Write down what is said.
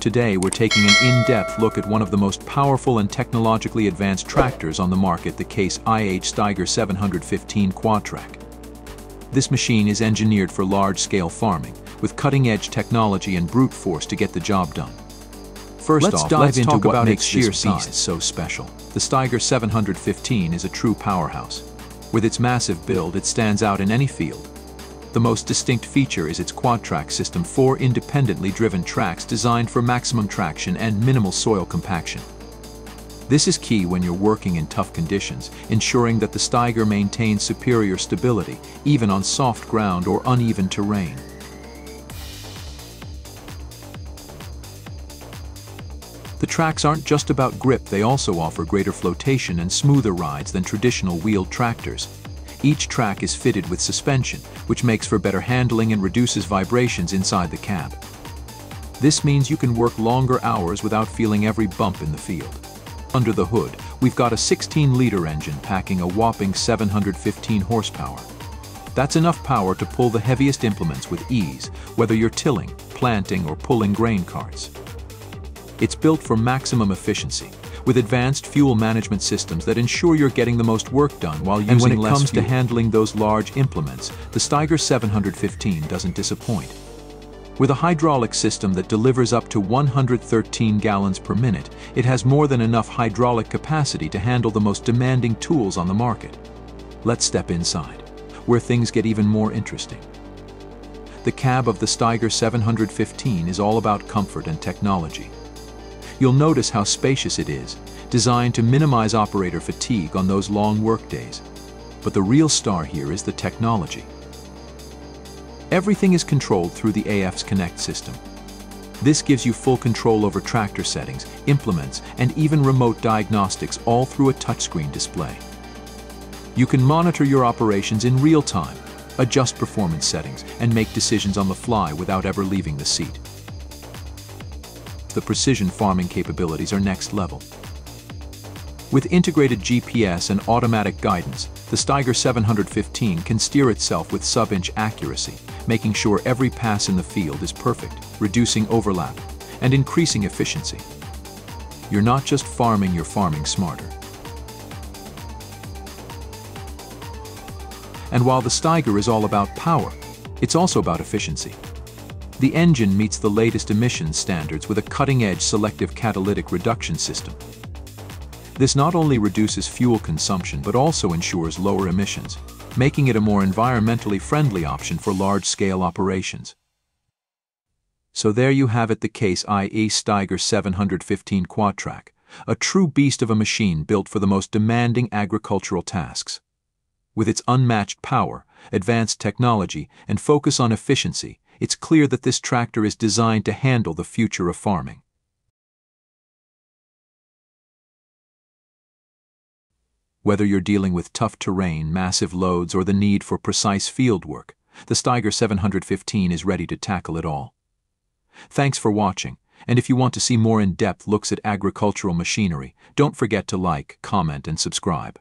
Today we're taking an in-depth look at one of the most powerful and technologically advanced tractors on the market, the Case IH Steiger 715 Quadtrac. This machine is engineered for large-scale farming, with cutting-edge technology and brute force to get the job done. 1st Let's off, dive let's into talk what about makes sheer beast so special. The Steiger 715 is a true powerhouse. With its massive build, it stands out in any field. The most distinct feature is its quad-track system, four independently driven tracks designed for maximum traction and minimal soil compaction. This is key when you're working in tough conditions, ensuring that the Steiger maintains superior stability, even on soft ground or uneven terrain. The tracks aren't just about grip, they also offer greater flotation and smoother rides than traditional wheeled tractors. Each track is fitted with suspension, which makes for better handling and reduces vibrations inside the cab. This means you can work longer hours without feeling every bump in the field. Under the hood, we've got a 16-liter engine packing a whopping 715 horsepower. That's enough power to pull the heaviest implements with ease, whether you're tilling, planting, or pulling grain carts. It's built for maximum efficiency, with advanced fuel management systems that ensure you're getting the most work done while using less And when it comes to to handling those large implements, the Steiger 715 doesn't disappoint. With a hydraulic system that delivers up to 113 gallons per minute, it has more than enough hydraulic capacity to handle the most demanding tools on the market. Let's step inside, where things get even more interesting. The cab of the Steiger 715 is all about comfort and technology. You'll notice how spacious it is, designed to minimize operator fatigue on those long workdays. But the real star here is the technology. Everything is controlled through the AFS Connect system. This gives you full control over tractor settings, implements, and even remote diagnostics all through a touchscreen display. You can monitor your operations in real time, adjust performance settings, and make decisions on the fly without ever leaving the seat the precision farming capabilities are next level. With integrated GPS and automatic guidance, the Steiger 715 can steer itself with sub-inch accuracy, making sure every pass in the field is perfect, reducing overlap, and increasing efficiency. You're not just farming, you're farming smarter. And while the Steiger is all about power, it's also about efficiency. The engine meets the latest emissions standards with a cutting-edge selective catalytic reduction system. This not only reduces fuel consumption but also ensures lower emissions, making it a more environmentally friendly option for large-scale operations. So there you have it the Case IH Steiger 715 Quadtrac, a true beast of a machine built for the most demanding agricultural tasks. With its unmatched power, advanced technology, and focus on efficiency, it's clear that this tractor is designed to handle the future of farming. Whether you're dealing with tough terrain, massive loads, or the need for precise field work, the Steiger 715 is ready to tackle it all. Thanks for watching, and if you want to see more in-depth looks at agricultural machinery, don't forget to like, comment, and subscribe.